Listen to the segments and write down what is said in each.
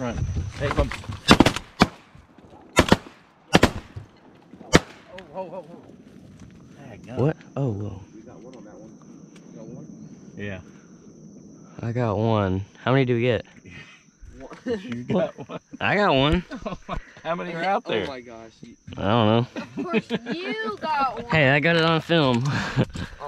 Run. Hey, come. Oh, oh, oh, oh. What? Oh, whoa. We got one on that one. You got one? Yeah. I got one. How many do we get? You got one. I got one. Oh, How many are out there? Oh my gosh. I don't know. Of course, you got one. Hey, I got it on film.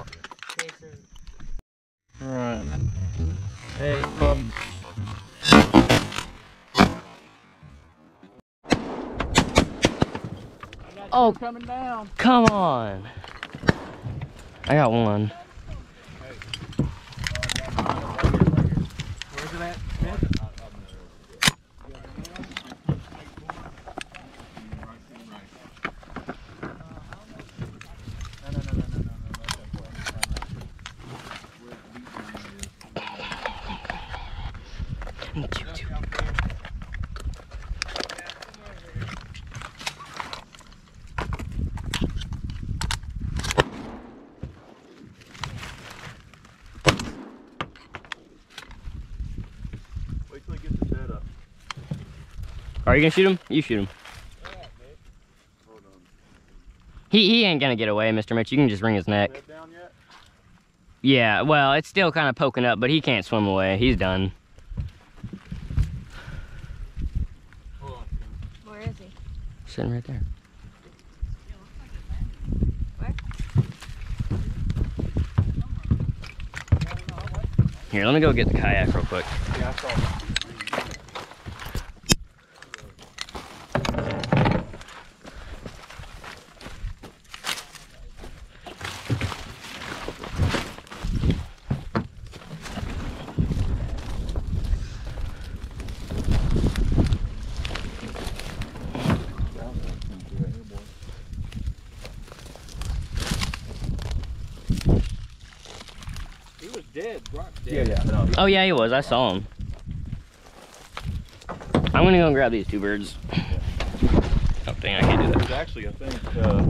Oh, Coming down. come on. I got one. Are you gonna shoot him? You shoot him. Hold. He he ain't gonna get away, Mr. Mitch. You can just wring his neck. Head down yet? Yeah, well, it's still kind of poking up, but he can't swim away. He's done. Where is he? Sitting right there. Here, let me go get the kayak real quick. Yeah, I saw him. He was dead, Brock dead. Yeah, yeah. Oh yeah, he was. I saw him. I'm gonna go and grab these two birds. Oh dang, I can't do that. There's actually, I think, uh,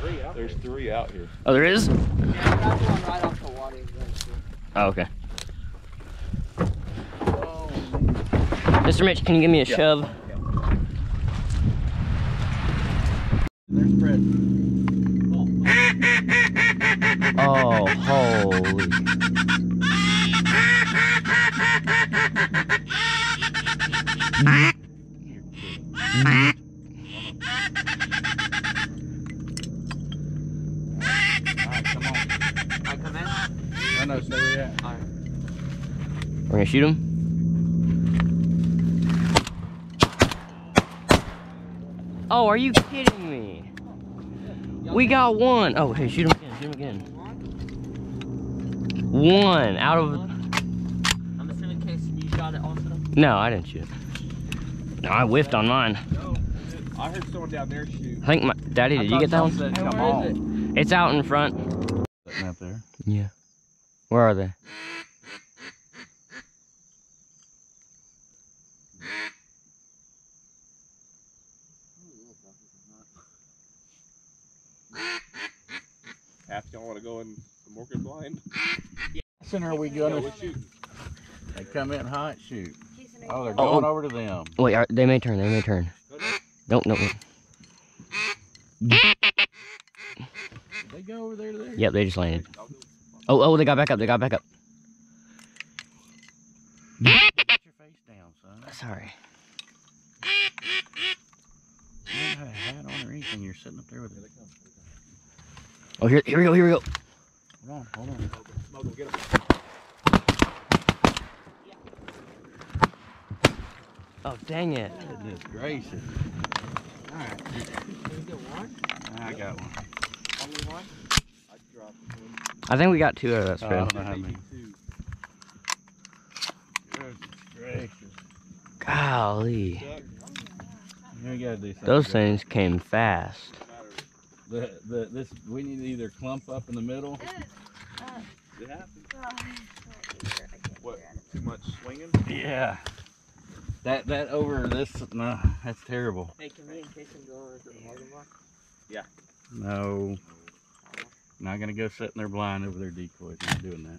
three out there's three out here. Oh, there is? Yeah, I got the one right the water. Oh, okay. Oh, Mr. Mitch, can you give me a Yeah. shove? There's Fred. Oh, holy. Alright, come on. I come in? I know, stay where you at. We're gonna shoot him? Oh, are you kidding me? We got one. Oh, hey, shoot him again. Shoot him again. One out of. I'm assuming in case you shot it also. No, I didn't shoot. No, I whiffed on mine. No, I heard someone down there shoot. I think my daddy. Did you get that one? Hey, come on. it? It's out in front. Sitting out there. Yeah. Where are they? Half y'all want to go in the Morgan blind? Center are we gonna shoot? They come in hot, shoot. Oh, they're Oh, going oh. over to them. Wait, are, they may turn. They may turn. Don't, no. wait. They go over there there. Yep, they just landed. Oh, oh, they got back up. They got back up. Put your face down, son. Sorry. You don't have a hat on or anything. You're sitting up there with it. Oh, here, here we go. Here we go. Hold on, hold on. Oh, dang it. Goodness gracious. Alright, Did you get one? I got one. Only one? I think we got two out of that Oh, I spread. don't know how many. Golly. You gotta do something. Those things came fast. The, the, this, we need to either clump up in the middle. Uh, It happens. What? Too much swinging? Yeah. That that over this no, that's terrible. Hey, can me and Jason go over to the Morgan block? No. Not gonna go setting there blind over their decoys. Not doing that.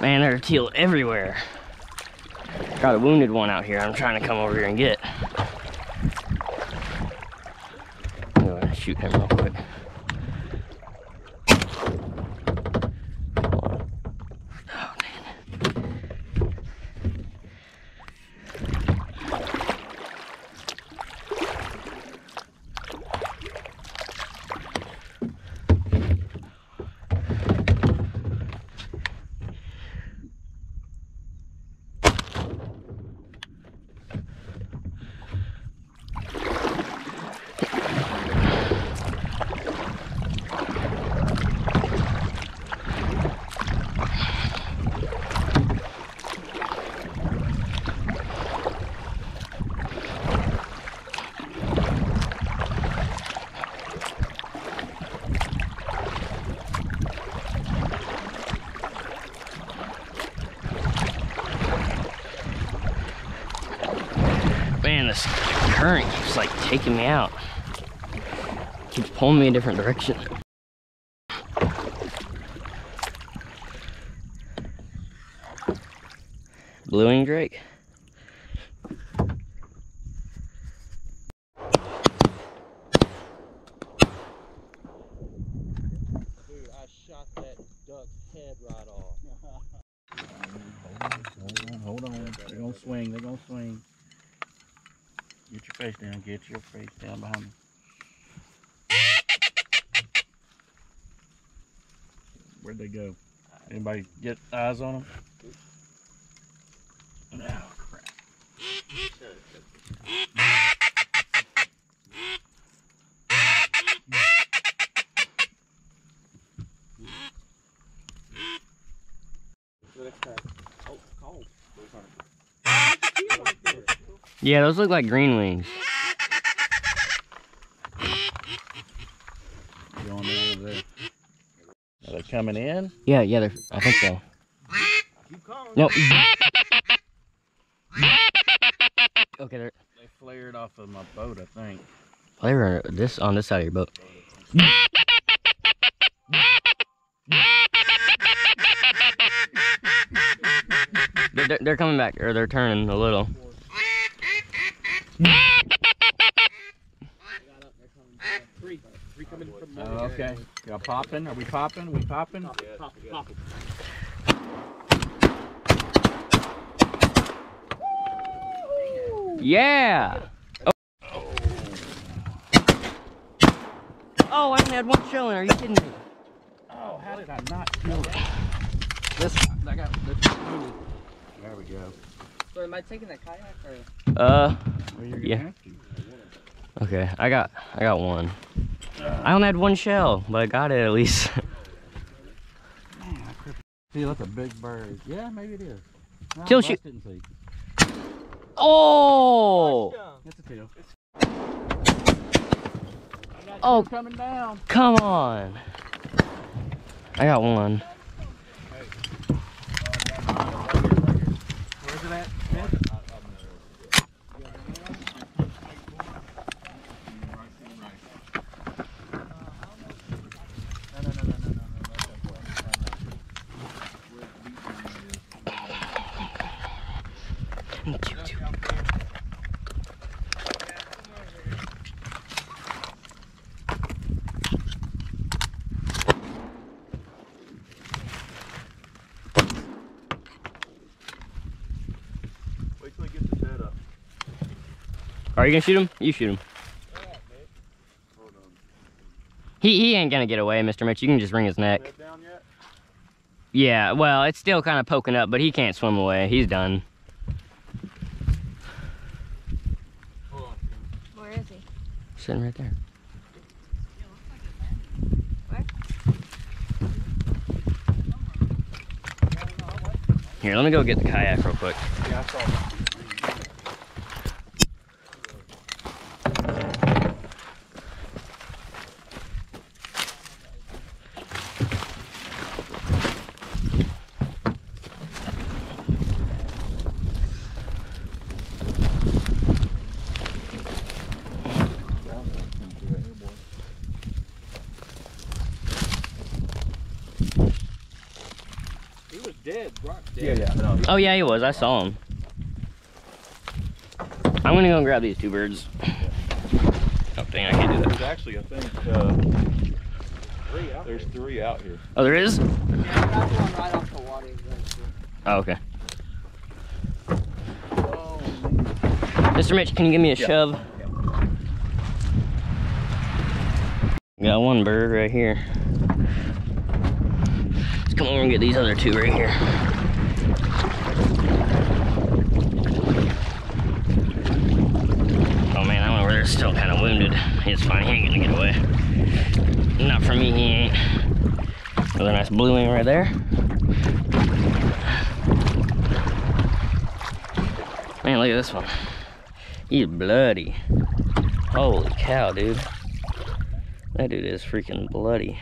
Man, there are teal everywhere. Got a wounded one out here I'm trying to come over here and get. Man, this current keeps like taking me out. Keeps pulling me a different direction. Bluewing Drake. Dude, I shot that duck's head right off. Hold on, hold on. They're gonna swing, they're gonna swing. Get your face down, get your face down behind me. Where'd they go? Anybody get eyes on them? Oh, crap. The next time. Oh, cold. Yeah, those look like green wings. Going over there. Are they coming in? Yeah, yeah, they're, I think so. Keep. No. Okay, they're, They flared off of my boat, I think. Oh, they were this on this side of your boat. They're, they're- they're coming back, or they're turning a little. Three. Three coming from Oh, okay. Y'all popping? Are we popping? we popping? Pop pop pop. Yeah. Oh. Oh, I only had one shell. Are you kidding me? Oh, how did I not kill it? This, I got this. There we go. So am I taking the kayak or? Uh, Well, Yeah. okay. I got, I got one. I only had one shell, but I got it at least. Man, See, that's a big bird. Yeah, maybe it is. No, Kill shoot. Didn't see. oh, That's a tail. oh, Coming down. come on. I got one. Where's it at? Smith? Wait till he gets his head up. Are you gonna shoot him? You shoot him. He he ain't gonna get away, Mr. Mitch. You can just wring his neck. Head down yet? Yeah, well, it's still kind of poking up, but he can't swim away. He's done. Where is he? Sitting right there. Here, let me go get the kayak real quick. Yeah, Yeah, yeah. No, Oh yeah, he was. I saw him. I'm gonna go and grab these two birds. Oh dang, I can't do that. there's actually, I think, uh, Three out there's three out here. Oh, there is? Yeah, right the water. Oh, okay. Oh, Mr. Mitch, can you give me a Yeah. shove? Got one bird right here. Let's come over and get these other two right here. Oh man, that one over there's still kind of wounded. It's fine, he ain't gonna get away. Not for me, he ain't. Another nice blue wing right there. Man, look at this one. He's bloody. Holy cow, dude. That dude is freaking bloody.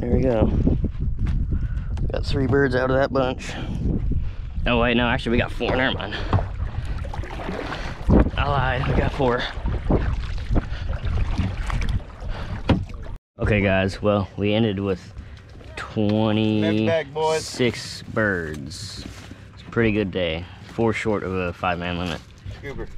There we go. Got three birds out of that bunch. Oh wait, no, actually we got four. Never mind. I lied. We got four. Okay, guys. Well, we ended with Next bag, 26 birds. It's a pretty good day. Four short of a five-man limit. Scooper.